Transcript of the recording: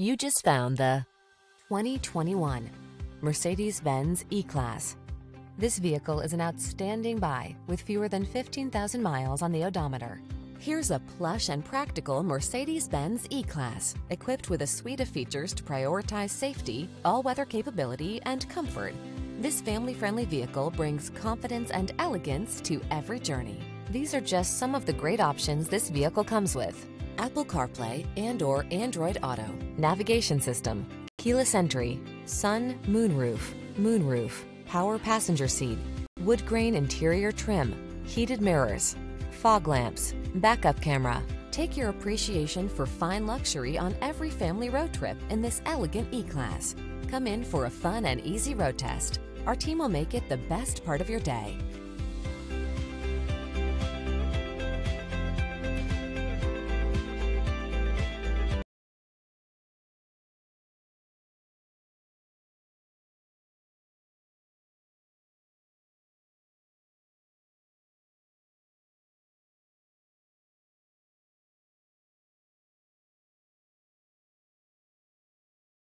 You just found the 2021 Mercedes-Benz E-Class. This vehicle is an outstanding buy with fewer than 15,000 miles on the odometer. Here's a plush and practical Mercedes-Benz E-Class, equipped with a suite of features to prioritize safety, all-weather capability, and comfort. This family-friendly vehicle brings confidence and elegance to every journey. These are just some of the great options this vehicle comes with. Apple CarPlay and or Android Auto, navigation system, keyless entry, sun, moonroof, moonroof, power passenger seat, wood grain interior trim, heated mirrors, fog lamps, backup camera. Take your appreciation for fine luxury on every family road trip in this elegant E-Class. Come in for a fun and easy road test. Our team will make it the best part of your day.